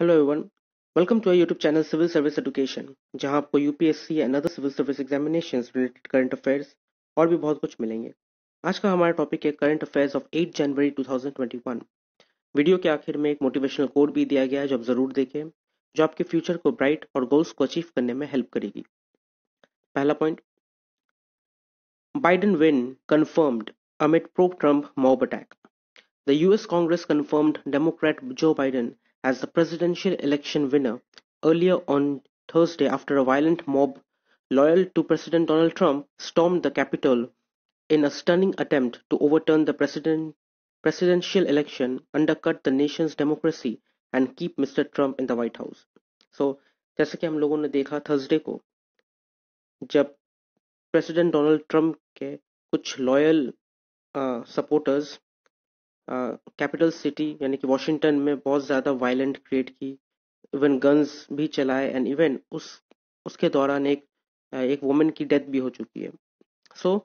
Hello everyone welcome to YouTube channel civil service education जहाँ आपको UPSC and other civil service examinations related current affairs और भी बहुत कुछ मिलेंगे। आज का हमारा टॉपिक है current affairs of 8 January 2021 video के आखिर में एक मोटिवेशनल कोड भी दिया गया है, जो आप ज़रूर देखें, जो आपके फ्यूचर को ब्राइट और गोल्स को अचीव करने में हेल्प करेगी। पहला point Biden win confirmed amid pro Trump mob attack The US Congress confirmed Democrat Joe Biden as the presidential election winner earlier on Thursday after a violent mob loyal to President Donald Trump stormed the Capitol in a stunning attempt to overturn the president, presidential election, undercut the nation's democracy, and keep Mr. Trump in the White House. So, जैसे कि हम लोगों ने देखा Thursday को जब president Donald Trump के कुछ लॉयल सपोर्टर्स कैपिटल सिटी यानी कि वॉशिंगटन में बहुत ज़्यादा वायलेंट क्रिएट की इवन गन्स भी चलाए एंड इवन उस उसके दौरान एक एक वुमेन की डेथ भी हो चुकी है। सो so,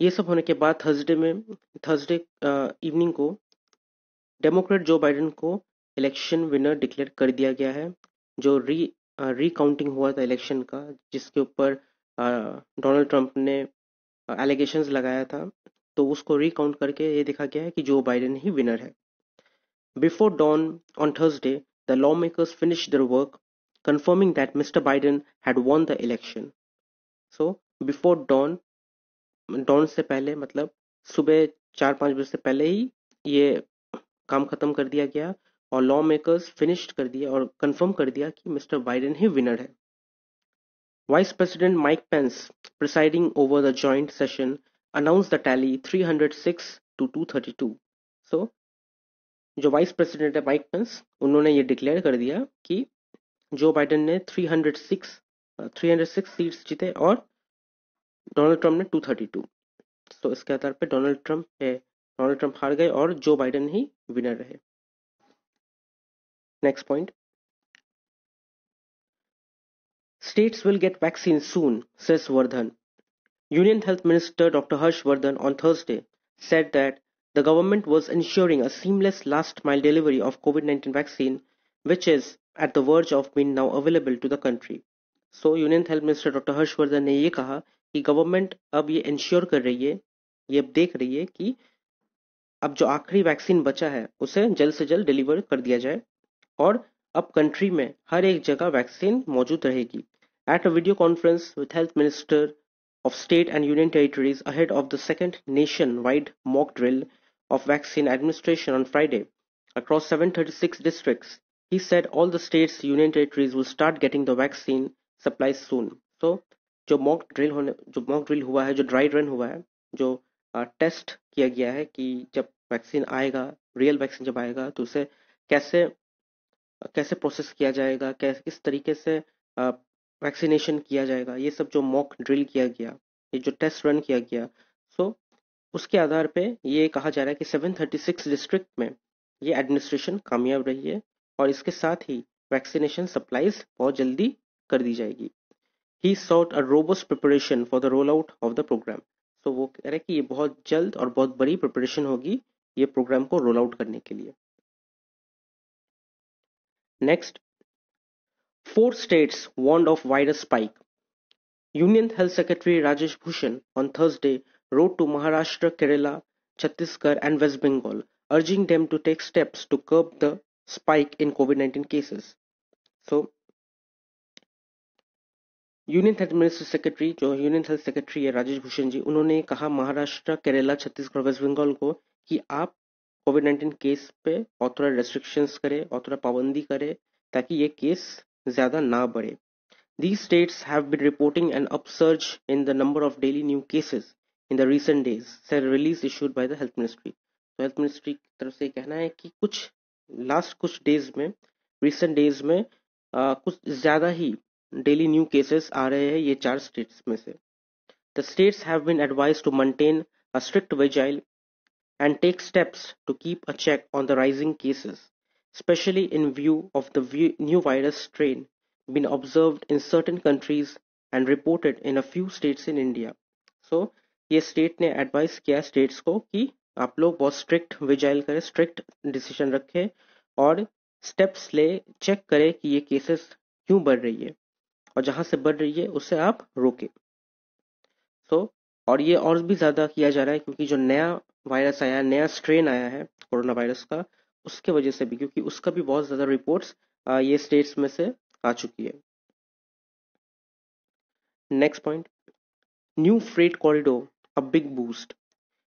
ये सब होने के बाद थर्सडे में थर्सडे इवनिंग को डेमोक्रेट जो बाइडेन को इलेक्शन विनर डिक्लेयर कर दिया गया है जो री रिकाउंटिंग हुआ था इलेक्शन का जिसके ऊपर डोनाल्ड ट्रंप ने एलिगेशंस लगाया था। तो उसको रिकाउंट करके ये देखा गया है कि जो बाइडेन ही विनर है before dawn on Thursday the lawmakers finish their work confirming that Mr. Biden had won the election. So before dawn, dawn से पहले मतलब सुबह चार पाँच बजे से पहले ही ये काम खत्म कर दिया गया और लॉ मेकर्स फिनिश्ड कर दिया और कंफर्म कर दिया कि मिस्टर बाइडेन ही विनर है vice president Mike Pence presiding over the joint session announced the tally 306 to 232. So, जो वाइस प्रेसिडेंट है माइक पेंस उन्होंने ये डिक्लेयर कर दिया कि जो बाइडेन ने 306 306 सीट्स जीते और डोनाल्ड ट्रंप ने 232 तो इसके आधार पे डोनाल्ड ट्रंप है डोनाल्ड ट्रंप हार गए और जो बाइडेन ही विनर रहे next point States will get vaccines soon, says Vardhan. Union Health Minister Dr. Harshvardhan on Thursday said that the government was ensuring a seamless last mile delivery of COVID 19 vaccine, which is at the verge of being now available to the country. So, Union Health Minister Dr. Harshvardhan ने ये कहा कि government अब ये ensure कर रही है ये अब देख रही है कि अब जो आखिरी वैक्सीन बचा है उसे जल्द से जल्द डिलीवर कर दिया जाए और अब कंट्री में हर एक जगह वैक्सीन मौजूद रहेगी at a video conference with health minister of state and union territories ahead of the second nationwide mock drill of vaccine administration on Friday across 736 districts. He said all the states, union territories will start getting the vaccine supplies soon. So जो mock drill होने जो mock drill हुआ है जो dry run हुआ है जो test किया गया है कि जब वैक्सीन आएगा रियल वैक्सीन जब आएगा तो उसे कैसे कैसे प्रोसेस किया जाएगा कैसे किस तरीके से वैक्सीनेशन किया जाएगा ये सब जो मॉक ड्रिल किया गया ये जो टेस्ट रन किया गया सो so, उसके आधार पे ये कहा जा रहा है कि 736 डिस्ट्रिक्ट में ये एडमिनिस्ट्रेशन कामयाब रही है और इसके साथ ही वैक्सीनेशन सप्लाईज बहुत जल्दी कर दी जाएगी। He sought a robust preparation for the roll out of the programme so वो कह रहे हैं कि ये बहुत जल्द और बहुत बड़ी प्रिपरेशन होगी ये प्रोग्राम को रोल आउट करने के लिए। Next Four states warned of virus spike. Union Health Secretary Rajesh Bhushan on Thursday wrote to Maharashtra, Kerala, Chhattisgarh and West Bengal, urging them to take steps to curb the spike in COVID-19 cases. So, union health minister secretary जो union health secretary है राजेश भूषण जी उन्होंने कहा Maharashtra Kerala Chhattisgarh waste Bengal को कि आप Covid nineteen case पे और थोड़ा रेस्ट्रिक्शंस करें और थोड़ा पाबंदी करें ताकि ये केस ज़्यादा ना बढ़े। These states have been reporting an upsurge in the number of daily new cases in the recent days sir release issued by the health ministry तो हेल्थ मिनिस्ट्री की तरफ़ से कहना है कि कुछ लास्ट कुछ डेज़ में रिसेंट डेज़ में uh, कुछ ज़्यादा ही डेली न्यू केसेस आ रहे हैं ये चार स्टेट्स में से। The states have been advise to maintain a strict vigil and take steps to keep a check on the rising cases especially in view of the new virus strain been observed in certain countries and reported in a few states in India. So ये state ने advice किया states को कि आप लोग बहुत strict विजाइल करें strict decision रखें और स्टेप्स ले चेक करें कि ये केसेस क्यों बढ़ रही है और जहाँ से बढ़ रही है उसे आप रोके सो so, और ये और भी ज़्यादा किया जा रहा है क्योंकि जो नया वायरस आया नया स्ट्रेन आया है कोरोना वायरस का उसके वजह से भी, क्योंकि उसका भी बहुत ज़्यादा रिपोर्ट ये स्टेट्स में से आ चुकी है। Next point new freight corridor a big boost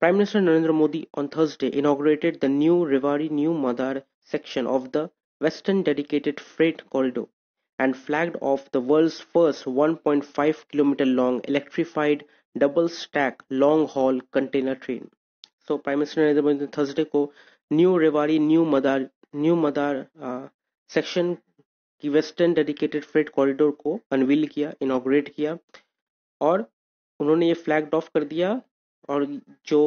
prime minister Narendra Modi on Thursday inaugurated the new Rewari new Madar section of the western dedicated freight corridor and flagged off the world's first 1.5 kilometre long electrified double stack long haul container train so prime minister Narendra Modi ने Thursday को new Rewari, new Madar new Madar section की western dedicated freight corridor को unveil किया inaugurate किया और उन्होंने ये flag of कर दिया और जो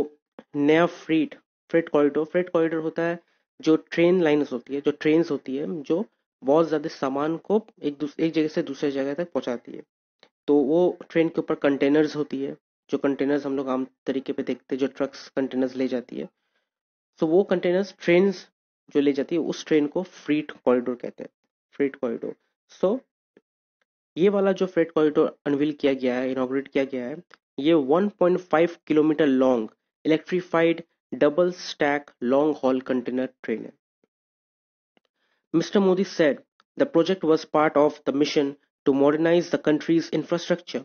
नया freight freight corridor freight corridor होता है, जो ट्रेन लाइन्स होती है, जो ट्रेन होती है, जो बहुत ज़्यादा सामान को एक एक जगह से दूसरे जगह तक पहुंचाती है। तो वो ट्रेन के ऊपर कंटेनर्स होती है, जो कंटेनर्स हम लोग आम तरीके पे देखते हैं, जो ट्रक्स कंटेनर्स ले जाती है। तो वो कंटेनर्स ट्रेन जो ले जाती है, उस ट्रेन को फ्रीट कॉरिडोर कहते हैं। फ्रीट कॉरिडोर सो ये वाला जो फ्रेट कॉरिडोर अनवील किया गया है इनोग्रेट किया गया है, ये 1.5 kilometre long electrified double stack long haul container train है। Mister Modi said the project was part of the mission to modernize the country's infrastructure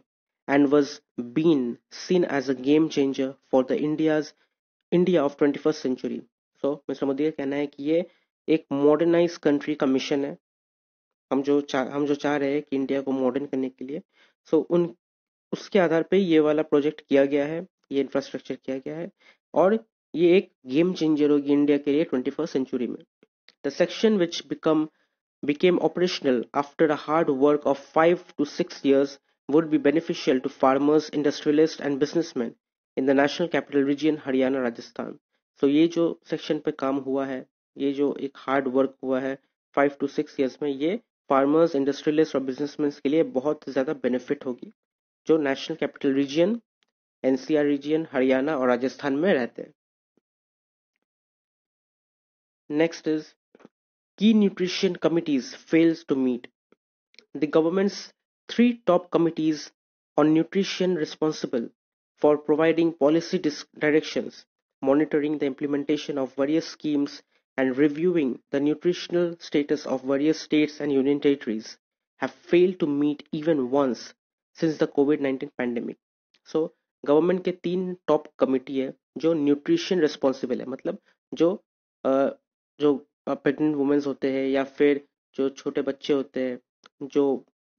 and was been seen as a game changer for the India's India of 21st century. So Mr. Modi का कहना है कि ये एक modernise country का mission है हम जो चाह हम जो चाह रहे हैं कि इंडिया को मॉडर्न करने के लिए सो so, उन उसके आधार पे ये वाला प्रोजेक्ट किया गया है ये इंफ्रास्ट्रक्चर किया गया है और ये एक गेम चेंजर होगी इंडिया के लिए ट्वेंटी फ़र्स्ट सेंचुरी में the section which become became operational after a hard work of five to six years would be beneficial to farmers, industrialists and businessmen in the national capital region Haryana Rajasthan so, ये जो section पे काम हुआ है, ये जो एक hard work हुआ है फाइव टू सिक्स ईयर्स में, ये फार्मर्स इंडस्ट्रियलिस्ट और बिजनेसमैन के लिए बहुत ज़्यादा बेनिफिट होगी, जो national capital region NCR region Haryana और राजस्थान में रहते हैं next is Key nutrition committees fails to meet. The government's three top committees on nutrition responsible for providing policy directions, monitoring the implementation of various schemes and reviewing the nutritional status of various states and union territories have failed to meet even once since the COVID-19 pandemic. So government के तीन top committee है जो nutrition responsible है मतलब जो uh, जो pregnant women's होते हैं या फिर जो छोटे बच्चे होते हैं जो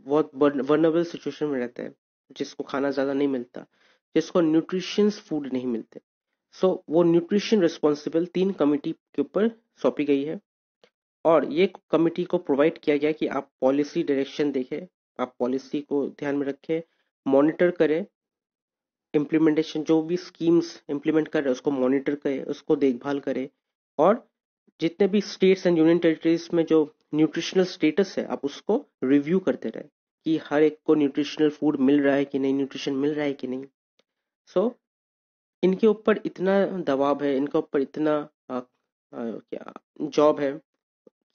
बहुत वर्नेबल सिचुएशन में रहते हैं जिसको खाना ज़्यादा नहीं मिलता जिसको न्यूट्रिशंस फ़ूड नहीं मिलते। सो so, वो न्यूट्रिशन रिस्पॉन्सिबल तीन कमिटी के ऊपर सौंपी गई है। और ये कमिटी को प्रोवाइड किया गया कि आप पॉलिसी डायरेक्शन देखें आप पॉलिसी को ध्यान में रखें मॉनिटर करें इम्प्लीमेंटेशन जो भी स्कीम्स इम्प्लीमेंट कर रहे हैं उसको मॉनिटर करें उसको देखभाल करें। और जितने भी स्टेट्स एंड यूनियन टेरिटरीज में जो न्यूट्रिशनल स्टेटस है आप उसको रिव्यू करते रहे कि हर एक को न्यूट्रिशनल फ़ूड मिल रहा है कि नहीं न्यूट्रिशन मिल रहा है कि नहीं। सो इनके ऊपर इतना दबाव है इनके ऊपर इतना आ, आ, क्या जॉब है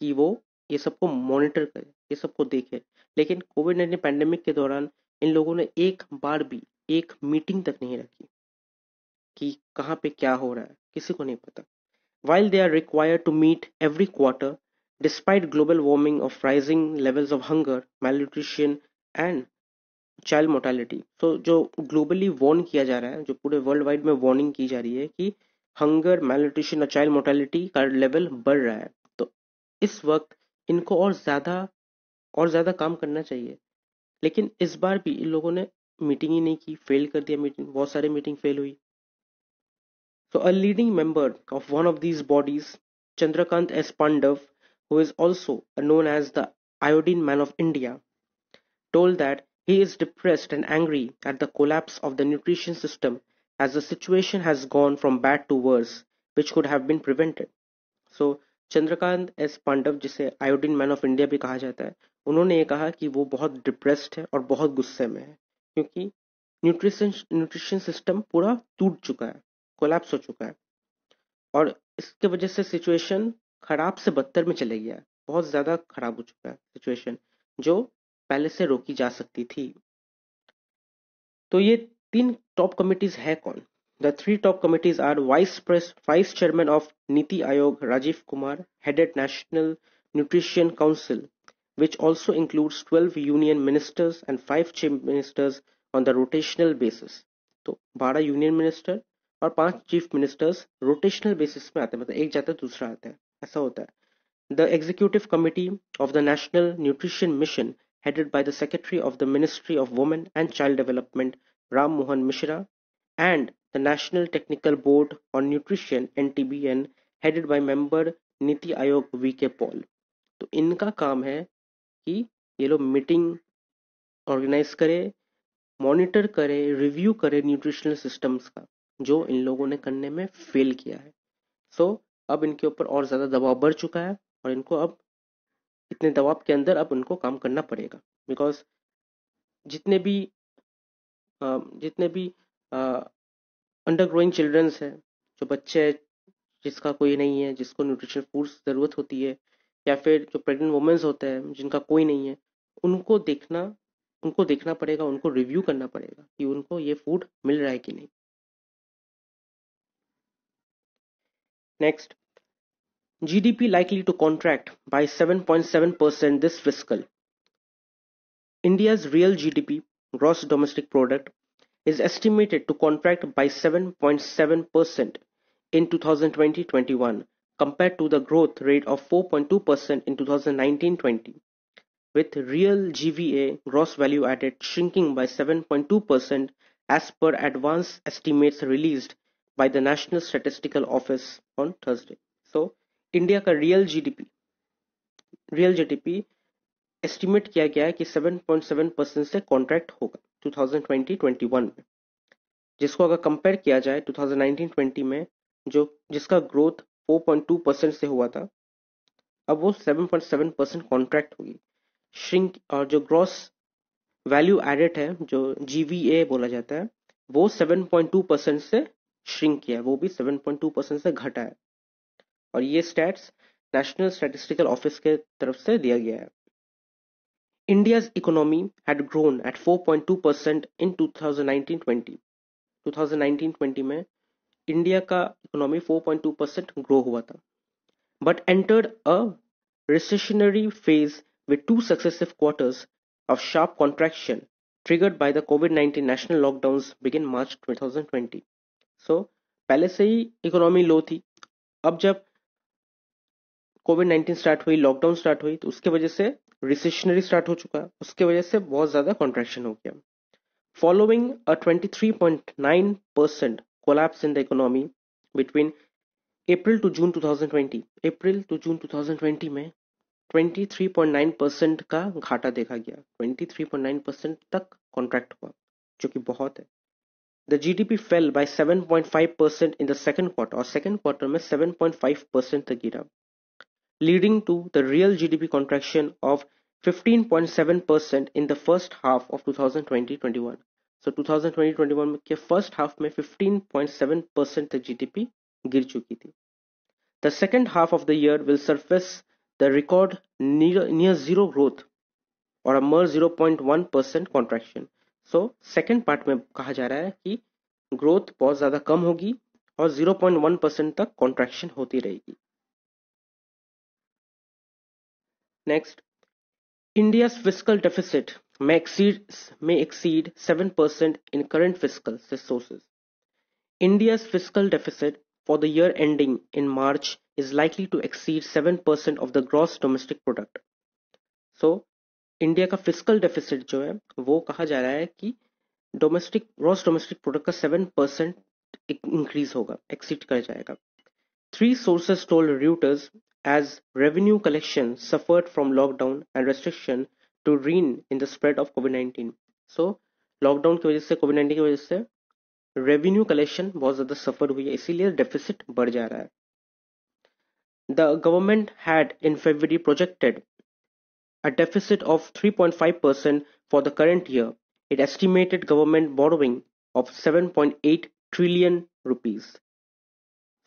कि वो ये सबको मॉनिटर करे ये सबको देखे। लेकिन कोविड नाइन्टीन पैंडेमिक के दौरान इन लोगों ने एक बार भी एक मीटिंग तक नहीं रखी कि कहाँ पे क्या हो रहा है किसी को नहीं पता। While they are required to meet every quarter, despite global warming of rising levels of hunger, malnutrition and child mortality तो जो ग्लोबली वॉर्न किया जा रहा है जो पूरे वर्ल्ड वाइड में वार्निंग की जा रही है कि हंगर मेलन्यूट्रिशन और चाइल्ड मोर्टेलिटी का लेवल बढ़ रहा है। तो इस वक्त इनको और ज़्यादा और ज़्यादा काम करना चाहिए। लेकिन इस बार भी इन लोगों ने मीटिंग ही नहीं की फेल कर दिया मीटिंग बहुत सारे मीटिंग फेल हुई। So a leading member of one of these bodies, Chandrakant S. Pandav, who is also known as the Iodine Man of India, told that he is depressed and angry at the collapse of the nutrition system as the situation has gone from bad to worse, which could have been prevented. So Chandrakant S Pandav जिसे iodine man of India भी कहा जाता है उन्होंने ये कहा कि वो बहुत डिप्रेस्ड है और बहुत गुस्से में है क्योंकि न्यूट्रिशन न्यूट्रिशन सिस्टम पूरा टूट चुका है कोलैप्स हो चुका है और इसके वजह से सिचुएशन खराब से बदतर में चले गया बहुत ज़्यादा खराब हो चुका है सिचुएशन जो पहले से रोकी जा सकती थी। तो ये तीन टॉप कमिटीज है कौन? The three top committees are vice press vice chairman of NITI Aayog Rajiv Kumar headed national nutrition council which also includes 12 union ministers and 5 chief ministers on the rotational basis. तो 12 union minister और पाँच chief ministers rotational basis में आते हैं। मतलब एक जाता है, दूसरा आता है। ऐसा होता है। The executive committee of the national nutrition mission headed by the Secretary of the Ministry of Women and Child Development, Ram Mohan Mishra, and the National Technical Board on Nutrition, NTBN, headed by member Niti Ayog V.K. Paul. तो इनका काम है कि ये लोग meeting organise करे monitor करे review करे न्यूट्रिशनल सिस्टम्स का जो इन लोगों ने करने में फेल किया है सो so, अब इनके ऊपर और ज़्यादा दबाव बढ़ चुका है और इनको अब इतने दबाव के अंदर अब उनको काम करना पड़ेगा। बिकॉज़ जितने भी जितने भी अंडर ग्रोइंग चिल्ड्रंस है, जो बच्चे हैं, जिसका कोई नहीं है, जिसको न्यूट्रिशन फूड्स ज़रूरत होती है, या फिर जो प्रेग्नेंट वुमेन्स होते हैं, जिनका कोई नहीं है, उनको देखना उनको देखना पड़ेगा, उनको रिव्यू करना पड़ेगा कि उनको ये फ़ूड मिल रहा है कि नहीं। Next GDP likely to contract by 7.7% this fiscal. India's real GDP, gross domestic product, is estimated to contract by 7.7% in 2020-21 compared to the growth rate of 4.2% in 2019-20, with real GVA gross value added shrinking by 7.2% as per advanced estimates released by the National Statistical Office on Thursday. So, India का real GDP real GDP estimate किया गया है कि 7.7 percent से contract होगा 2020-21 में। जिसको अगर कंपेयर किया जाए 2019-20 में, जो, जिसका ग्रोथ 4.2 परसेंट से हुआ था, अब वो 7.7 परसेंट कॉन्ट्रैक्ट होगी। श्रिंक और जो ग्रॉस वैल्यू एडेड है, जो जीवीए बोला जाता है, वो 7.2 परसेंट से श्रिंक किया है, वो भी 7.2 परसेंट से घटा है। और ये स्टैट्स नेशनल स्टेटिस्टिकल ऑफ़िस के तरफ़ से दिया गया है। India economy had grown at 4.2 percent in 2019-20 2019-20 में इंडिया का इकोनॉमी 4.2 परसेंट ग्रो हुआ था। But entered a recessionary phase with two successive quarters of sharp contraction triggered by the COVID 19 national lockdown begin March 2020 so so, पहले से ही economy low थी। अब जब कोविड नाइन्टीन स्टार्ट हुई, लॉकडाउन स्टार्ट हुई तो उसके वजह से रिसेशनरी स्टार्ट हो चुका उसके वजह से बहुत ज़्यादा कॉन्ट्रेक्शन हो गया। Following a 23.9 percent collapse in the economy between April to June 2020 April to June 2020 में 23.9 परसेंट का घाटा देखा गया। 23.9 परसेंट तक कॉन्ट्रैक्ट हुआ, जो कि बहुत है। The GDP fell by 7.5 percent in the second quarter और सेकंड क्वार्टर में 7.5 परसेंट तक गिरा। Leading to the real GDP contraction of 15.7% in the first half of 2020-21. So 2020-21 के first half में 15.7% तक GDP गिर चुकी थी. The second half of the year will surface the record near, near zero growth और a mere 0.1% contraction. So second part में कहा जा रहा है कि ग्रोथ बहुत ज़्यादा कम होगी और 0.1% तक कॉन्ट्रैक्शन होती रहेगी Next, India's fiscal deficit may exceed, may exceed 7% in current fiscal sources. India's fiscal deficit for the year ending in March is likely to exceed 7% of the gross domestic product. So, India का physical deficit जो है वो कहा जा रहा है कि domestic gross domestic product का सेवन परसेंट इंक्रीज होगा एक्सीड कर जाएगा three sources told Reuters as revenue collection suffered from lockdown and restriction to rein in the spread of COVID-19. So lockdown की वजह से कोविड नाइन्टीन की वजह से रेवेन्यू कलेक्शन बहुत ज्यादा सफर हुई है इसीलिए डेफिसिट बढ़ जा रहा है the government had in February projected a deficit of 3.5% for the current year. It estimated government borrowing of 7.8 trillion rupees.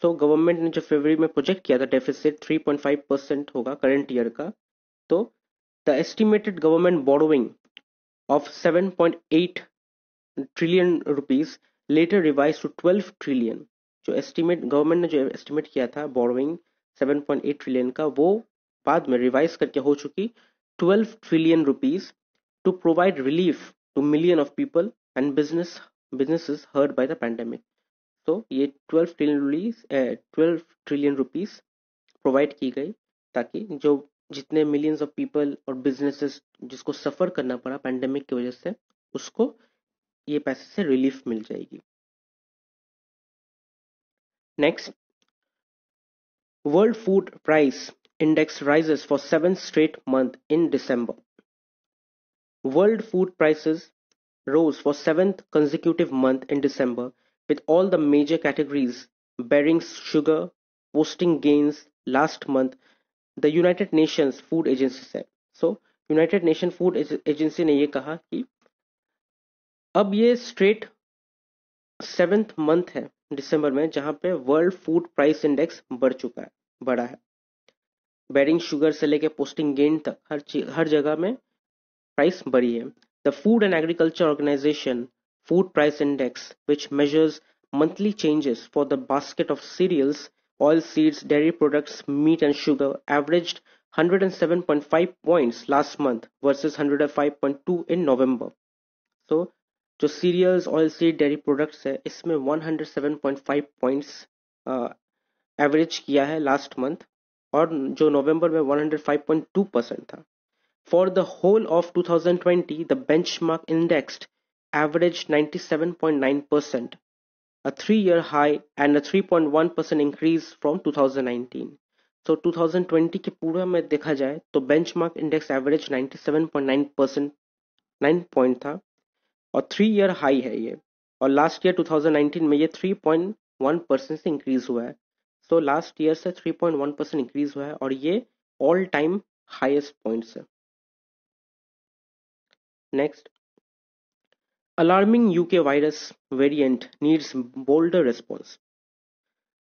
तो गवर्नमेंट ने जो फरवरी में प्रोजेक्ट किया था डेफिसिट 3.5 परसेंट होगा करंट ईयर का तो the estimated government borrowing of 7.8 trillion rupees later revise to 12 trillion जो एस्टिमेट गवर्नमेंट ने जो एस्टिमेट किया था बोरोइंग 7.8 ट्रिलियन का, वो बाद में रिवाइज करके हो चुकी 12 trillion rupees to provide relief to million of people and business businesses hurt by the pandemic. तो ये 12 trillion rupees 12 trillion rupees provide की गई ताकि जो जितने मिलियंस ऑफ़ पीपल और बिजनेसेस जिसको सफ़र करना पड़ा पैंडमिक की वजह से, उसको ये पैसे से रिलीफ मिल जाएगी। Next world food price index rises for seven straight month in December world food prices rose for seventh consecutive month in December with all the major categories bearing sugar posting gains last month, the United Nations Food Agency said. So, United Nation Food Agency ने ये कहा कि अब ये straight seventh month है दिसंबर में जहाँ पे वर्ल्ड फ़ूड प्राइस इंडेक्स बढ़ चुका है बढ़ा है बेरिंग शुगर से लेके पोस्टिंग गेन तक हर हर जगह में प्राइस बढ़ी है The Food and Agriculture Organization Food Price Index, which measures monthly changes for the basket of cereals, oilseeds, dairy products, meat and sugar, averaged 107.5 points last month versus 105.2 in November. So, जो cereals oil seed dairy products है इसमें 107.5 points average किया है last month और जो नवंबर में 105.2 percent था For the whole of 2020, the benchmark indexed averaged 97.9%, a three-year high and a 3.1% increase from 2019. So 2020 के पूरा में देखा जाए तो benchmark index average 97.9 percent nine point था और थ्री ईयर हाई है ये। और लास्ट ईयर 2019 में ये 3.1 परसेंट से इंक्रीज हुआ है। सो लास्ट ईयर से 3.1 परसेंट इंक्रीज हुआ है और ये ऑल टाइम हाईएस्ट पॉइंट्स है। Next, alarming UK virus variant needs bolder response.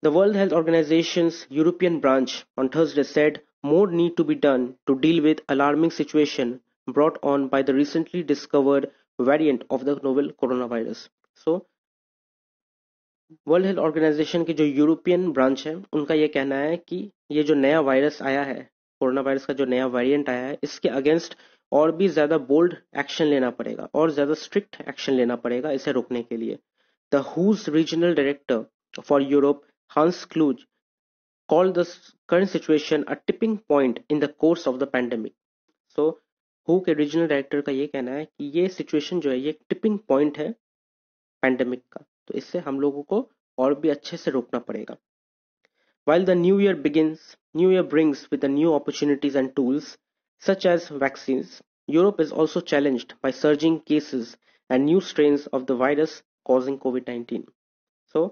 The World Health Organization's European branch on Thursday said more need to be done to deal with alarming situation brought on by the recently discovered variant of the novel coronavirus. So, world health organization की जो European branch है उनका ये कहना है कि ये जो नया वायरस आया है कोरोना वायरस का जो नया वेरिएंट आया है इसके अगेंस्ट और भी ज़्यादा बोल्ड एक्शन लेना पड़ेगा और ज़्यादा स्ट्रिक्ट एक्शन लेना पड़ेगा इसे रोकने के लिए। The WHO's regional director for Europe Hans Kluge call the current situation a tipping point in the course of the pandemic so who के रीजनल डायरेक्टर का ये कहना है कि ये सिचुएशन जो है ये टिपिंग पॉइंट है पैंडेमिक का। तो इससे हम लोगों को और भी अच्छे से रोकना पड़ेगा। The new year begins, new year brings with the new opportunities and tools such as vaccines, Europe is also challenged by surging cases and new strains of the virus causing COVID-19. So,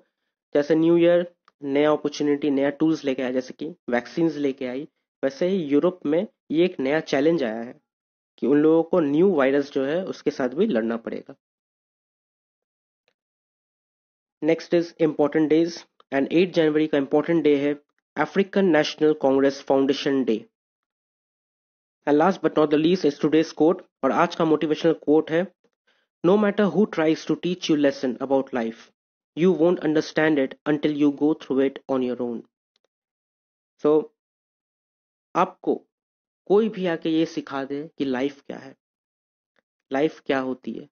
जैसे new year नया opportunity नया tools लेके आया जैसे कि vaccine लेके आई वैसे ही Europe में ये एक नया चैलेंज आया है कि उन लोगों को न्यू वायरस जो है उसके साथ भी लड़ना पड़ेगा। Next is important days and 8 जनवरी का इम्पोर्टेंट डे है African National Congress foundation day last but not the least is today's quote और आज का मोटिवेशनल कोट है no matter who tries to teach you lesson about life you won't understand it until you go through it on your own so आपको कोई भी आके ये सिखा दे कि लाइफ क्या है लाइफ क्या होती है,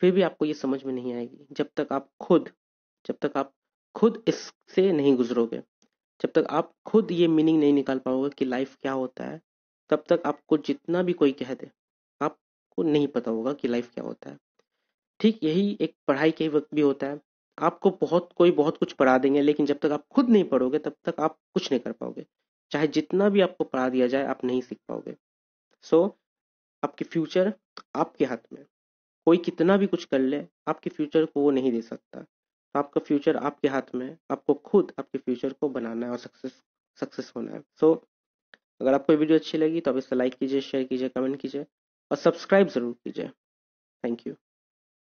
फिर भी आपको ये समझ में नहीं आएगी। जब तक आप खुद, जब तक आप खुद इससे नहीं गुजरोगे, जब तक आप खुद ये मीनिंग नहीं निकाल पाओगे कि लाइफ क्या होता है तब तक आपको जितना भी कोई कह दे आपको नहीं पता होगा कि लाइफ क्या होता है। ठीक यही एक पढ़ाई के वक्त भी होता है। आपको बहुत कोई बहुत कुछ पढ़ा देंगे लेकिन जब तक आप खुद नहीं पढ़ोगे तब तक आप कुछ नहीं कर पाओगे। चाहे जितना भी आपको पढ़ा दिया जाए आप नहीं सीख पाओगे। सो so, आपके फ्यूचर आपके हाथ में कोई कितना भी कुछ कर ले आपके फ्यूचर को वो नहीं दे सकता। तो आपका फ्यूचर आपके हाथ में आपको खुद आपके फ्यूचर को बनाना है और सक्सेस सक्सेस होना है। सो so, अगर आपको वीडियो अच्छी लगी तो आप इसे लाइक कीजिए शेयर कीजिए कमेंट कीजिए और सब्सक्राइब ज़रूर कीजिए। Thank you